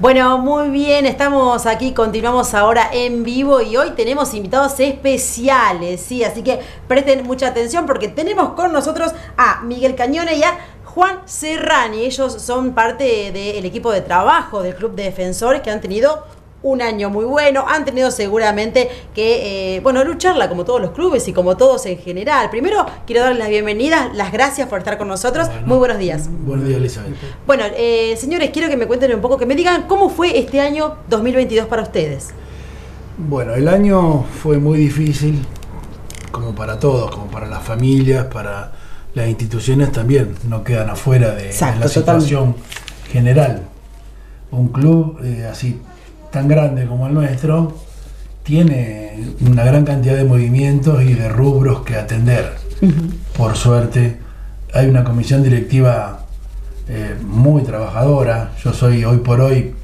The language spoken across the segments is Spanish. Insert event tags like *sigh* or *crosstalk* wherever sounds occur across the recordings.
Bueno, muy bien, estamos aquí, continuamos ahora en vivo y hoy tenemos invitados especiales, sí, así que presten mucha atención porque tenemos con nosotros a Miguel Cañone y a Juan Serrani. Ellos son parte del equipo de trabajo del Club de Defensores que han tenido un año muy bueno, han tenido seguramente que, eh, bueno, lucharla como todos los clubes y como todos en general. Primero, quiero darles la bienvenida, las gracias por estar con nosotros. muy buenos días. Buenos días, Elizabeth. Bueno, eh, señores, quiero que me cuenten un poco, que me digan cómo fue este año 2022 para ustedes. Bueno, el año fue muy difícil, como para todos, como para las familias, para las instituciones también, no quedan afuera de, la situación general. Un club eh, así tan grande como el nuestro tiene una gran cantidad de movimientos y de rubros que atender. Por suerte, hay una comisión directiva eh, muy trabajadora. Yo soy hoy por hoy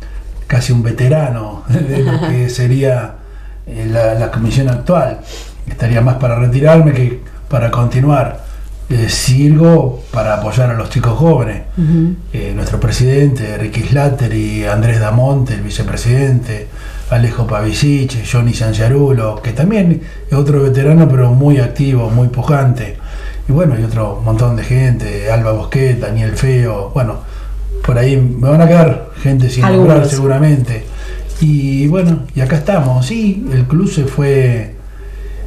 casi un veterano *laughs* de lo que *laughs* sería eh, la, comisión actual. Estaría más para retirarme que para continuar. Eh, sirvo para apoyar a los chicos jóvenes. Eh, nuestro presidente, Ricky Slater y Andrés Damonte, el vicepresidente, Alejo Pavicic, Johnny Sanjarulo, que también es otro veterano, pero muy activo, muy pujante. Y bueno, y otro montón de gente, Alba Bosquet, Daniel Feo, bueno, por ahí me van a quedar gente sin nombrar seguramente. Y bueno, y acá estamos, sí, el club se fue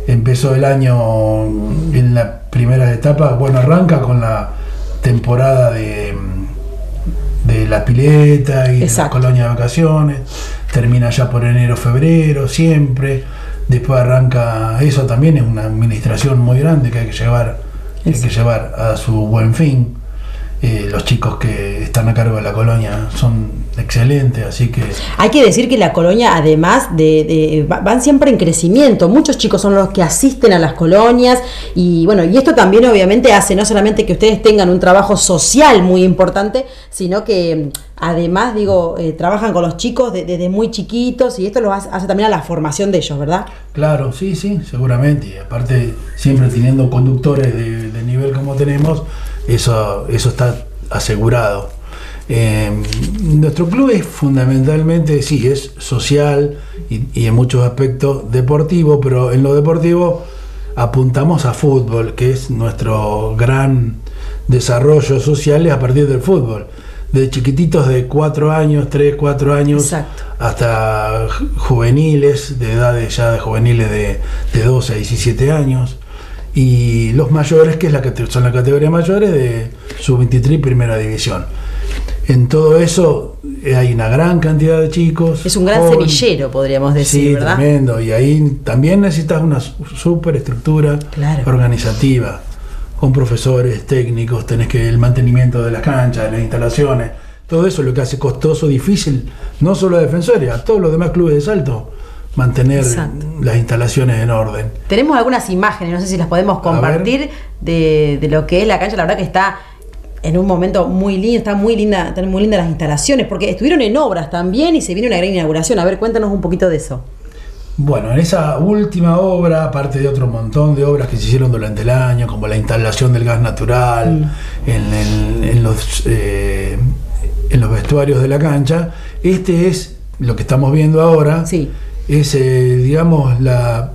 empezó el año en la primera etapa, bueno, arranca con la temporada de, de la pileta y de la colonia de vacaciones, termina ya por enero, febrero, siempre, después arranca, eso también es una administración muy grande que hay que llevar, hay que llevar a su buen fin. Eh, los chicos que están a cargo de la colonia son excelentes, así que... Hay que decir que la colonia, además de, van siempre en crecimiento, muchos chicos son los que asisten a las colonias y bueno, y esto también obviamente hace no solamente que ustedes tengan un trabajo social muy importante, sino que además, digo, eh, trabajan con los chicos desde muy chiquitos y esto lo hace, también a la formación de ellos, ¿verdad? Claro, sí, sí, seguramente, y aparte siempre teniendo conductores de nivel como tenemos, eso, eso está asegurado. Eh, nuestro club es fundamentalmente, sí, es social y, en muchos aspectos deportivo, pero en lo deportivo apuntamos a fútbol, que es nuestro gran desarrollo social a partir del fútbol. De chiquititos de 4 años, 3, 4 años, hasta juveniles, de edades ya de juveniles de, de 12 a 17 años y los mayores, que es la, son la categoría mayores de sub-23 primera división. En todo eso eh, hay una gran cantidad de chicos. Es un gran semillero, podríamos decir, sí, ¿verdad? tremendo. Y ahí también necesitas una superestructura organizativa, con profesores, técnicos, tenés que el mantenimiento de las canchas, de las instalaciones. Todo eso es lo que hace costoso, difícil, no solo a defensores, a todos los demás clubes de salto mantener las instalaciones en orden. Tenemos algunas imágenes, no sé si las podemos compartir de, lo que es la cancha, la verdad que está en un momento muy lindo, está muy linda, están muy lindas las instalaciones, porque estuvieron en obras también y se viene una gran inauguración. A ver, cuéntanos un poquito de eso. Bueno, en esa última obra, aparte de otro montón de obras que se hicieron durante el año, como la instalación del gas natural mm. en, los, eh, en los vestuarios de la cancha, este es lo que estamos viendo ahora. Sí es, eh, digamos, la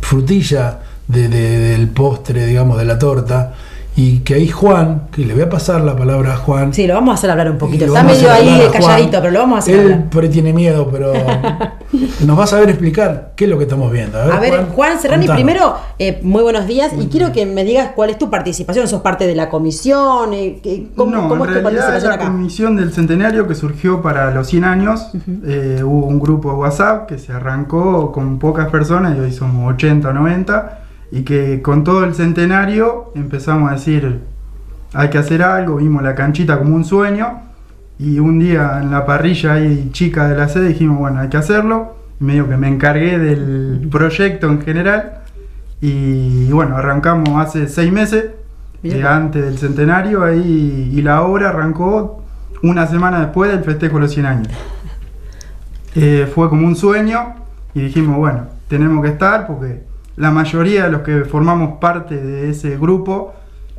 frutilla del postre, digamos, de la torta, y que ahí Juan, que le voy a pasar la palabra a Juan. Sí, lo vamos a hacer hablar un poquito. Está medio ahí calladito, pero lo vamos a hacer Él por ahí tiene miedo, pero *laughs* nos va a saber explicar qué es lo que estamos viendo. A ver, Juan, Serrani, primero, eh, muy buenos días y quiero que me digas cuál es tu participación. ¿Sos parte de la comisión? Eh, ¿Cómo, cómo es tu participación acá? la comisión del centenario que surgió para los 100 años. Eh, hubo un grupo de WhatsApp que se arrancó con pocas personas y hoy somos 80 o 90 y que con todo el centenario empezamos a decir, hay que hacer algo, vimos la canchita como un sueño y un día en la parrilla ahí chica de la sede dijimos, bueno, hay que hacerlo, medio que me encargué del proyecto en general y bueno, arrancamos hace seis meses, eh, antes del centenario, ahí, y la obra arrancó una semana después del festejo de los 100 años. *laughs* Eh, fue como un sueño y dijimos, bueno, tenemos que estar porque la mayoría de los que formamos parte de ese grupo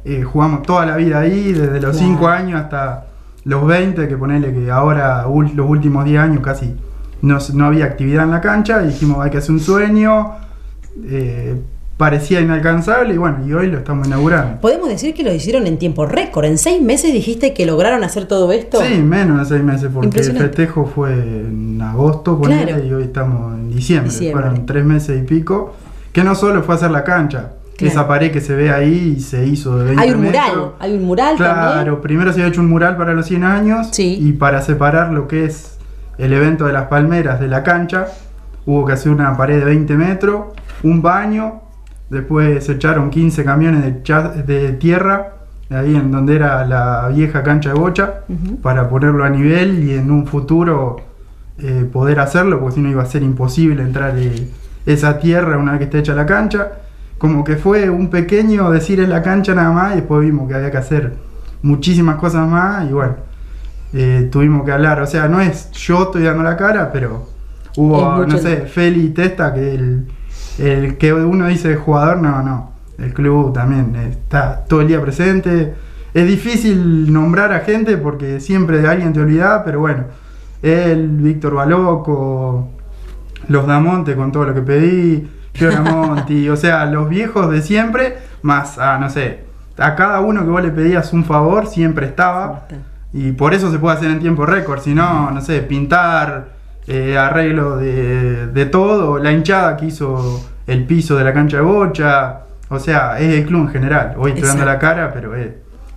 eh, jugamos toda la vida ahí, desde los 5 años hasta, los 20, que ponele que ahora los últimos 10 años casi no, no, había actividad en la cancha, y dijimos hay que hacer un sueño, eh, parecía inalcanzable y bueno, y hoy lo estamos inaugurando. ¿Podemos decir que lo hicieron en tiempo récord? ¿En seis meses dijiste que lograron hacer todo esto? Sí, menos de seis meses, porque el festejo fue en agosto, ponele, y hoy estamos en diciembre. Fueron tres meses y pico, que no solo fue hacer la cancha, esa pared que se ve ahí se hizo de 20 Hay un mural, hay un mural Claro, primero se había hecho un mural para los 100 años y para separar lo que es el evento de las palmeras de la cancha, hubo que hacer una pared de 20 metros, un baño, después se echaron 15 camiones de, de tierra ahí en donde era la vieja cancha de bocha para ponerlo a nivel y en un futuro eh, poder hacerlo, porque si no iba a ser imposible entrar en esa tierra una vez que esté hecha la cancha como que fue un pequeño decir en la cancha nada más y después vimos que había que hacer muchísimas cosas más y bueno, eh, tuvimos que hablar. O sea, no es yo estoy dando la cara, pero hubo, no sé, Feli y Testa, que el, el que uno dice jugador, no, no. El club también está todo el día presente. Es difícil nombrar a gente porque siempre de alguien te olvida, pero bueno, él, Víctor Baloco, los Damonte con todo lo que pedí. Monti, o sea, los viejos de siempre, más a, no sé, a cada uno que vos le pedías un favor, siempre estaba. Y por eso se puede hacer en tiempo récord, si no, no sé, pintar, eh, arreglo de, todo, la hinchada que hizo el piso de la cancha de bocha, o sea, es el club en general. Hoy estoy dando la cara, pero es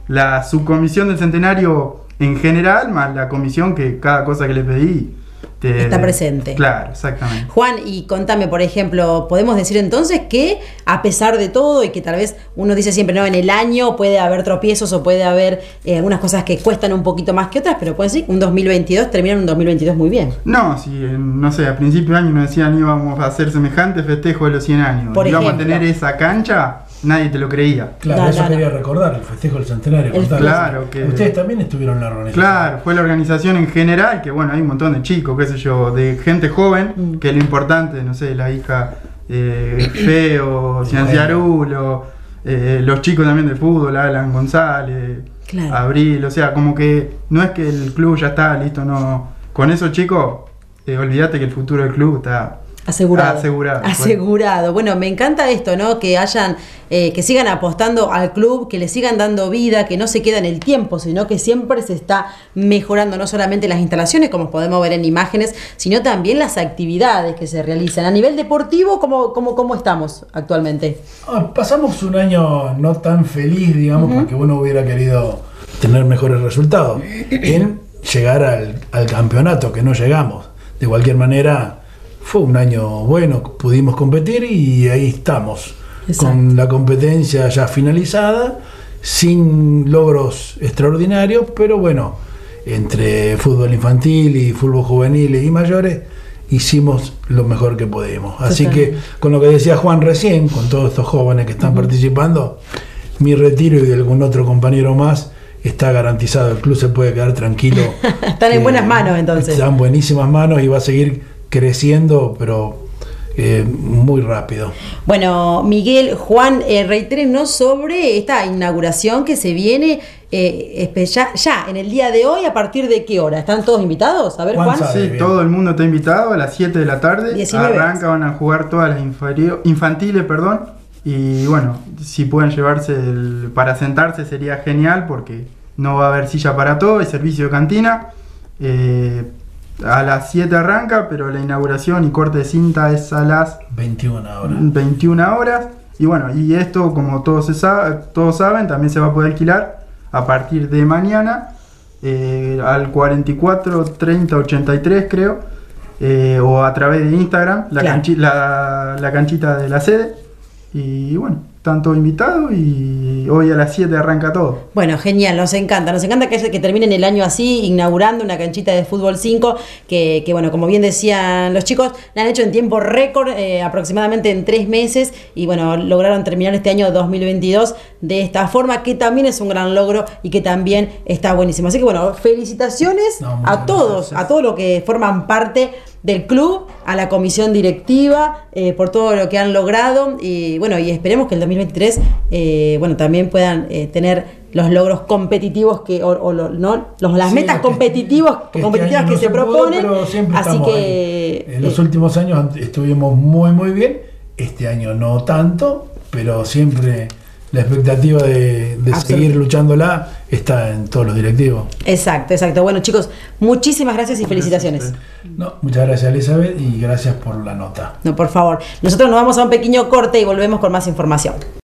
la subcomisión del centenario en general, más la comisión que cada cosa que le pedí está presente. Claro, exactamente. Juan, y contame, por ejemplo, podemos decir entonces que a pesar de todo y que tal vez uno dice siempre, no, en el año puede haber tropiezos o puede haber eh, algunas cosas que cuestan un poquito más que otras, pero puede decir un 2022 termina un 2022 muy bien. No, si, no sé, a principio de año nos decían íbamos a hacer semejante festejo de los 100 años. Por íbamos a tener esa cancha nadie te lo creía. Claro, eso quería recordar, el festejo del centenario. claro, que ustedes también estuvieron en la organización. Claro, fue la organización en general, que bueno, hay un montón de chicos, qué sé yo, de gente joven, mm. que es lo importante, no sé, la hija eh, *coughs* Feo, Cianciarulo, eh, los chicos también de fútbol, Alan González, Abril, o sea, como que no es que el club ya está listo, no. Con esos chicos, eh, olvídate que el futuro del club está Asegurado. Asegurado. Asegurado. Bueno. me encanta esto, ¿no? Que hayan, eh, que sigan apostando al club, que le sigan dando vida, que no se queda en el tiempo, sino que siempre se está mejorando no solamente las instalaciones, como podemos ver en imágenes, sino también las actividades que se realizan. A nivel deportivo, ¿cómo, cómo, cómo estamos actualmente? Ah, pasamos un año no tan feliz, digamos, porque uno hubiera querido tener mejores resultados en llegar al, al campeonato, que no llegamos. De cualquier manera fue un año bueno, pudimos competir y ahí estamos, con la competencia ya finalizada, sin logros extraordinarios, pero bueno, entre fútbol infantil y fútbol juvenil y mayores, hicimos lo mejor que pudimos. Así que con lo que decía Juan recién, con todos estos jóvenes que están participando, mi retiro y de algún otro compañero más está garantizado. El club se puede quedar tranquilo. *laughs* están en buenas manos entonces. Están en buenísimas manos y va a seguir creciendo, pero eh, muy rápido. Bueno, Miguel, Juan, eh, reiterenos sobre esta inauguración que se viene eh, ya, ya, en el día de hoy, ¿a partir de qué hora? ¿Están todos invitados? A ver, Juan. sí, todo el mundo está invitado a las 7 de la tarde. 19. Arranca, van a jugar todas las infantiles, perdón. Y bueno, si pueden llevarse el, para sentarse sería genial porque no va a haber silla para todo, hay servicio de cantina. A las 7 arranca, pero la inauguración y corte de cinta es a las 21 horas. 21 horas. Y bueno, y esto, como todos, se sabe, todos saben, también se va a poder alquilar a partir de mañana eh, al 44 30 83, creo, eh, o a través de Instagram, la, la, la canchita de la sede. Y bueno, tanto invitado y hoy a las 7 arranca todo. Bueno, genial, nos encanta, nos encanta que, que terminen el año así, inaugurando una canchita de fútbol 5, que, que bueno, como bien decían los chicos, la han hecho en tiempo récord, eh, aproximadamente en tres meses, y bueno, lograron terminar este año 2022 de esta forma, que también es un gran logro y que también está buenísimo. Así que bueno, felicitaciones a todos, a todos los que forman parte del club, a la comisión directiva, eh, por todo lo que han logrado y bueno, y esperemos que el 2023 eh, bueno, también puedan eh, tener los logros competitivos que, o, ¿no? los, las metas competitivas que, este competitivas que se, proponen. así que en los últimos años estuvimos muy muy bien, este año no tanto, pero siempre la expectativa de, seguir luchándola está en todos los directivos. Exacto, exacto. Bueno, chicos, muchísimas gracias y felicitaciones. No, muchas gracias, Elizabeth, y gracias por la nota. No, por favor. Nosotros nos vamos a un pequeño corte y volvemos con más información.